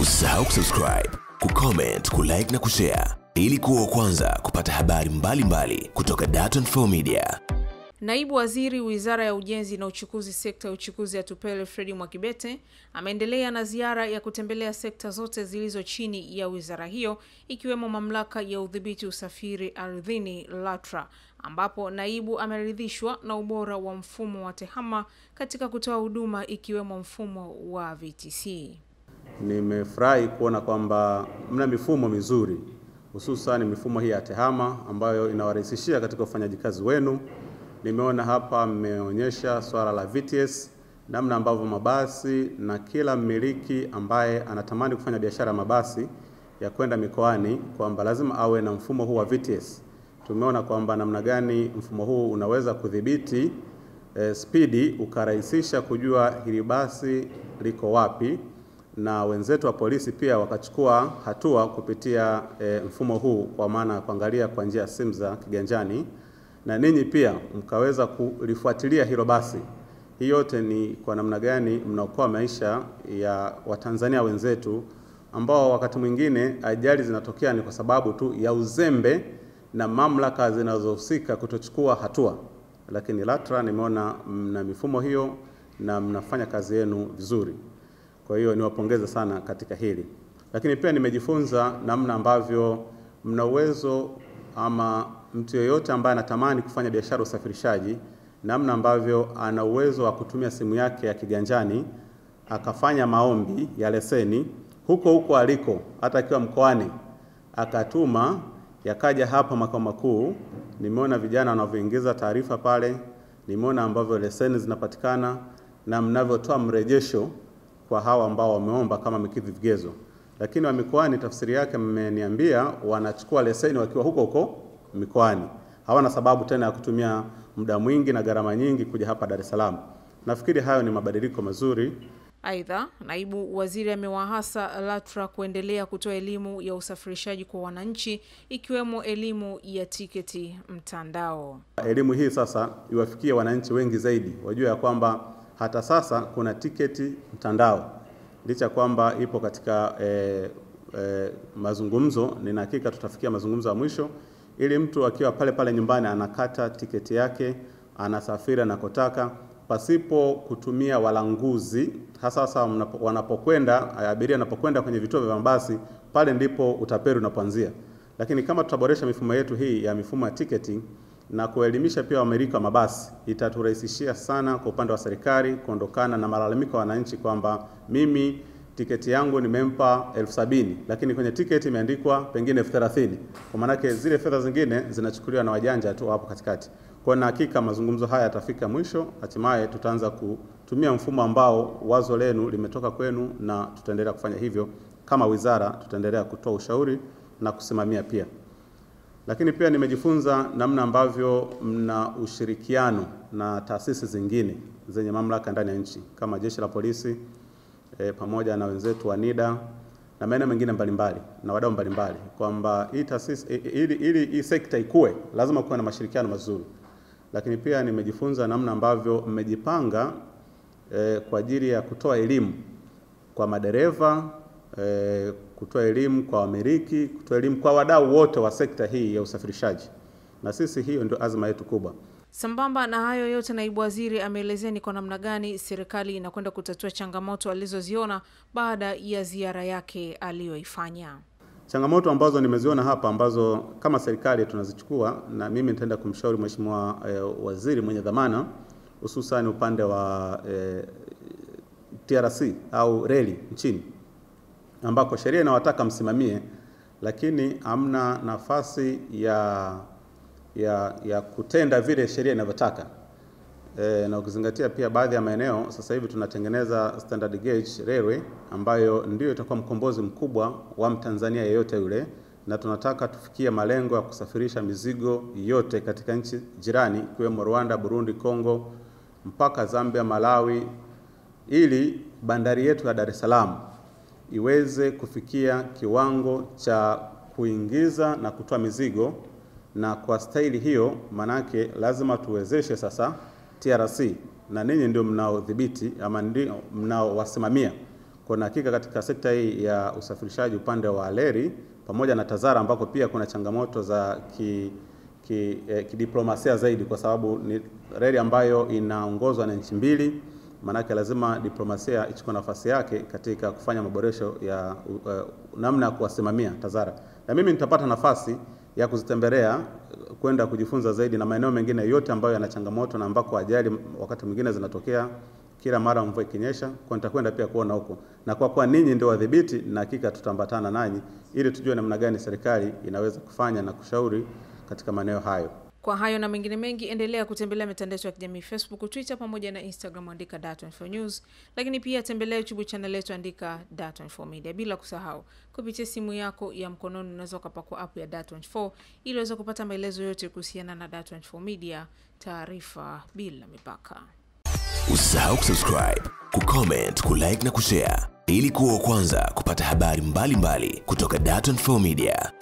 Usisahau kusubscribe, kucomment, kulike na kushare ili kuwa wa kwanza kupata habari mbalimbali mbali kutoka Dar24 Media. Naibu Waziri Wizara ya Ujenzi na Uchukuzi, sekta ya uchukuzi Atupele Fredi Mwakibete ameendelea na ziara ya kutembelea sekta zote zilizo chini ya wizara hiyo ikiwemo mamlaka ya udhibiti usafiri ardhini LATRA, ambapo naibu ameridhishwa na ubora wa mfumo wa TEHAMA katika kutoa huduma ikiwemo mfumo wa VTC. Nimefurahi kuona kwamba mna mifumo mizuri hususan mifumo hii ya TEHAMA ambayo inawarahisishia katika ufanyaji kazi wenu. Nimeona hapa mmeonyesha swala la VTS, namna ambavyo mabasi na kila mmiliki ambaye anatamani kufanya biashara ya mabasi ya kwenda mikoani kwamba lazima awe na mfumo huu wa VTS. Tumeona kwamba namna gani mfumo huu unaweza kudhibiti eh, spidi ukarahisisha kujua hili basi liko wapi, na wenzetu wa polisi pia wakachukua hatua kupitia e, mfumo huu, kwa maana ya kuangalia kwa njia ya simu za kiganjani na ninyi pia mkaweza kulifuatilia hilo basi. Hii yote ni kwa namna gani mnaokoa maisha ya Watanzania wenzetu ambao wakati mwingine ajali zinatokea ni kwa sababu tu ya uzembe na mamlaka zinazohusika kutochukua hatua. Lakini LATRA nimeona mna mifumo hiyo na mnafanya kazi yenu vizuri, kwa hiyo niwapongeze sana katika hili. Lakini pia nimejifunza namna ambavyo mna uwezo ama mtu yeyote ambaye anatamani kufanya biashara usafirishaji, namna ambavyo ana uwezo wa kutumia simu yake ya kiganjani akafanya maombi ya leseni huko huko aliko, hata akiwa mkoani, akatuma yakaja hapa makao makuu. Nimeona vijana wanavyoingiza taarifa pale, nimeona ambavyo leseni zinapatikana na mnavyotoa mrejesho kwa hawa ambao wameomba kama mikidhi vigezo. Lakini wa mikoani, tafsiri yake mmeniambia wanachukua leseni wakiwa huko huko mikoani, hawana sababu tena ya kutumia muda mwingi na gharama nyingi kuja hapa Dar es Salaam. Nafikiri hayo ni mabadiliko mazuri. Aidha, naibu waziri amewahasa LATRA kuendelea kutoa elimu ya usafirishaji kwa wananchi ikiwemo elimu ya tiketi mtandao. Elimu hii sasa iwafikie wananchi wengi zaidi, wajue ya kwamba hata sasa kuna tiketi mtandao, licha kwamba ipo katika eh, eh, mazungumzo. Nina hakika tutafikia mazungumzo ya mwisho ili mtu akiwa pale pale nyumbani anakata tiketi yake anasafiri anakotaka pasipo kutumia walanguzi, hasa hasa wanapokwenda abiria anapokwenda kwenye vituo vya mabasi, pale ndipo utapeli unapoanzia. Lakini kama tutaboresha mifumo yetu hii ya mifumo ya ticketing na kuelimisha pia wamiliki wa mabasi, itaturahisishia sana kwa upande wa serikali kuondokana na malalamiko ya wananchi kwamba mimi tiketi yangu nimempa elfu sabini lakini kwenye tiketi imeandikwa pengine elfu thelathini kwa maanake zile fedha zingine zinachukuliwa na wajanja tu hapo katikati. Kwa na hakika mazungumzo haya yatafika mwisho, hatimaye tutaanza kutumia mfumo ambao wazo lenu limetoka kwenu, na tutaendelea kufanya hivyo kama wizara, tutaendelea kutoa ushauri na kusimamia pia. Lakini pia nimejifunza namna ambavyo mna ushirikiano na taasisi zingine zenye mamlaka ndani ya nchi kama jeshi la polisi e, pamoja na wenzetu wa NIDA na maeneo mengine mbalimbali na wadau mbalimbali kwamba hii taasisi ili, ili hii sekta ikue lazima kuwe na mashirikiano mazuri. Lakini pia nimejifunza namna ambavyo mmejipanga e, kwa ajili ya kutoa elimu kwa madereva e, kutoa elimu kwa wamiliki, kutoa elimu kwa wadau wote wa sekta hii ya usafirishaji, na sisi hiyo ndio azma yetu kubwa. Sambamba na hayo yote, naibu waziri ameelezea ni kwa namna gani serikali inakwenda kutatua changamoto alizoziona baada ya ziara yake aliyoifanya. Changamoto ambazo nimeziona hapa ambazo kama serikali tunazichukua, na mimi nitaenda kumshauri mheshimiwa e, waziri mwenye dhamana, hususan upande wa e, TRC au reli nchini, ambako sheria inawataka msimamie, lakini hamna nafasi ya ya, ya kutenda vile sheria inavyotaka. E, na ukizingatia pia baadhi ya maeneo sasa hivi tunatengeneza standard gauge railway ambayo ndio itakuwa mkombozi mkubwa wa Mtanzania yeyote yule, na tunataka tufikie malengo ya kusafirisha mizigo yote katika nchi jirani ikiwemo Rwanda, Burundi, Kongo mpaka Zambia, Malawi, ili bandari yetu ya Dar es Salaam iweze kufikia kiwango cha kuingiza na kutoa mizigo. Na kwa staili hiyo, manake lazima tuwezeshe sasa TRC na ninyi ndio mnaodhibiti ama ndio mnaowasimamia Kwa hakika katika sekta hii ya usafirishaji upande wa leri pamoja na TAZARA ambako pia kuna changamoto za ki, ki, eh, kidiplomasia zaidi, kwa sababu ni reli ambayo inaongozwa na nchi mbili, maanake lazima diplomasia ichukue nafasi yake katika kufanya maboresho ya uh, namna ya kuwasimamia TAZARA, na mimi nitapata nafasi ya kuzitembelea kwenda kujifunza zaidi na maeneo mengine yote ambayo yana changamoto na ambako ajali wakati mwingine zinatokea kila mara mvua ikinyesha, kwa nitakwenda pia kuona huko, na kwa kuwa ninyi ndio wadhibiti, na hakika tutaambatana nanyi ili tujue namna gani serikali inaweza kufanya na kushauri katika maeneo hayo. Kwa hayo na mengine mengi, endelea kutembelea mitandao ya kijamii Facebook, Twitter pamoja na Instagram, andika Dar24 News, lakini pia tembelea YouTube channel yetu, andika Dar24 Media. Bila kusahau kupitia simu yako ya mkononi unaweza ukapakua app ya Dar24 ili uweze kupata maelezo yote kuhusiana na Dar24 Media, taarifa bila mipaka. Usisahau kusubscribe, kucomment, kulike na kushare ili kuwa wa kwanza kupata habari mbalimbali mbali kutoka Dar24 Media.